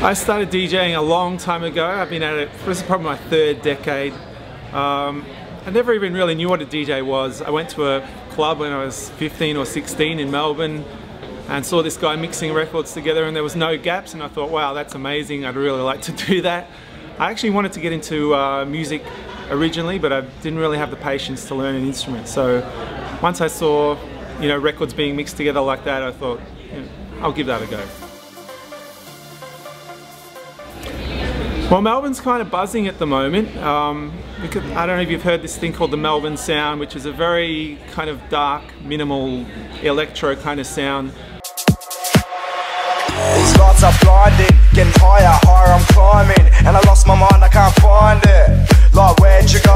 I started DJing a long time ago. I've been at it, this is probably my third decade. Um, I never even really knew what a DJ was. I went to a club when I was 15 or 16 in Melbourne and saw this guy mixing records together and there was no gaps and I thought, wow, that's amazing. I'd really like to do that. I actually wanted to get into uh, music originally, but I didn't really have the patience to learn an instrument. So once I saw, you know, records being mixed together like that, I thought, you know, I'll give that a go. Well, Melbourne's kind of buzzing at the moment. Um, because, I don't know if you've heard this thing called the Melbourne Sound, which is a very kind of dark, minimal electro kind of sound. These lights are blinding, getting higher, higher I'm climbing And I lost my mind, I can't find it Like where'd you go?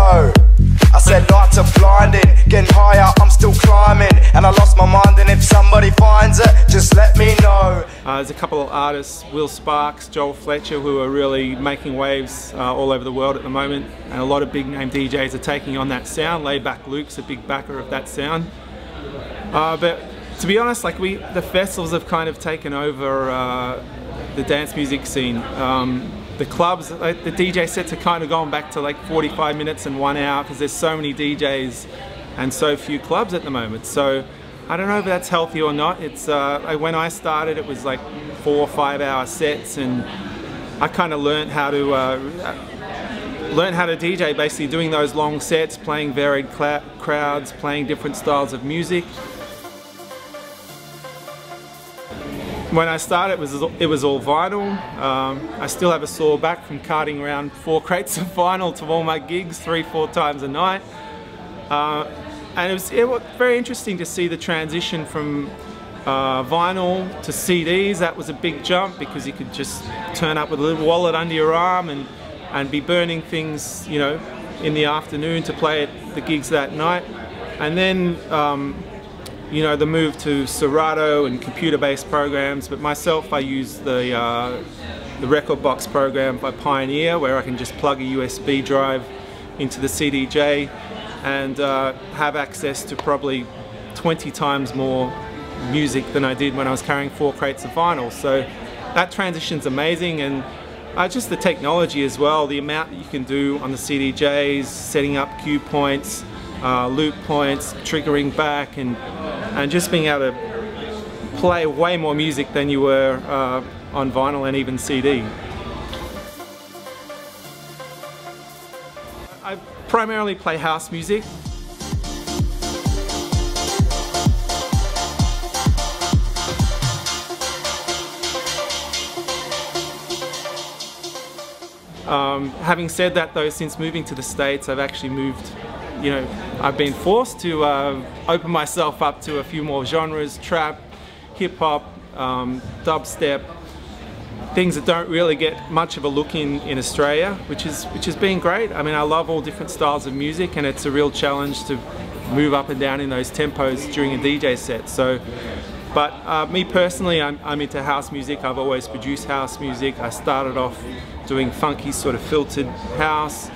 There's a couple of artists, Will Sparks, Joel Fletcher, who are really making waves uh, all over the world at the moment And a lot of big name DJs are taking on that sound Laidback Luke's a big backer of that sound uh, But to be honest, like we, the festivals have kind of taken over uh, the dance music scene. Um, the clubs, like, the DJ sets are kind of going back to like 45 minutes and one hour because there's so many DJs and so few clubs at the moment. So I don't know if that's healthy or not. It's uh, when I started, it was like four or five hour sets, and I kind of learned how to uh, learn how to DJ. Basically, doing those long sets, playing varied crowds, playing different styles of music. When I started, it was, it was all vinyl. Um, I still have a sore back from carting around four crates of vinyl to all my gigs three, four times a night. Uh, and it was, it was, very interesting to see the transition from uh, vinyl to CDs. That was a big jump because you could just turn up with a little wallet under your arm and, and be burning things, you know, in the afternoon to play at the gigs that night. And then um, you know, the move to Serato and computer-based programs, but myself I use the, uh, the Rekordbox program by Pioneer where I can just plug a USB drive into the CDJ and uh, have access to probably 20 times more music than I did when I was carrying four crates of vinyl. So that transition's amazing and uh, just the technology as well, the amount that you can do on the CDJs, setting up cue points, uh, loop points, triggering back and and just being able to play way more music than you were uh, on vinyl and even CD. Primarily play house music. Um, having said that though, since moving to the States, I've actually moved you know, I've been forced to uh, open myself up to a few more genres, trap, hip hop, um, dubstep, things that don't really get much of a look in in Australia, which is which has been great. I mean, I love all different styles of music, and it's a real challenge to move up and down in those tempos during a DJ set. So. But uh, me personally, I'm, I'm into house music. I've always produced house music. I started off doing funky sort of filtered house.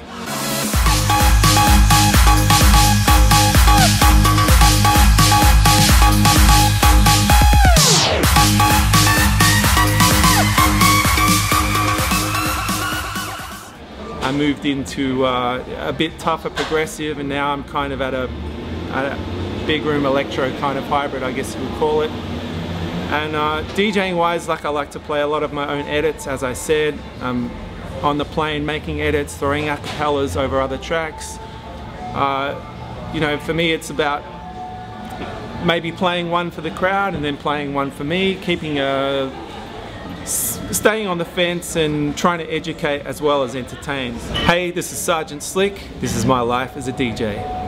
I moved into uh, a bit tougher progressive and now I'm kind of at a, a, big room electro kind of hybrid I guess you would call it. And uh, DJing wise like I like to play a lot of my own edits as I said. Um, on the plane making edits, throwing acapellas over other tracks. Uh, you know for me it's about maybe playing one for the crowd and then playing one for me, keeping a staying on the fence and trying to educate as well as entertain. Hey, this is Sergeant Slick. This is my life as a DJ.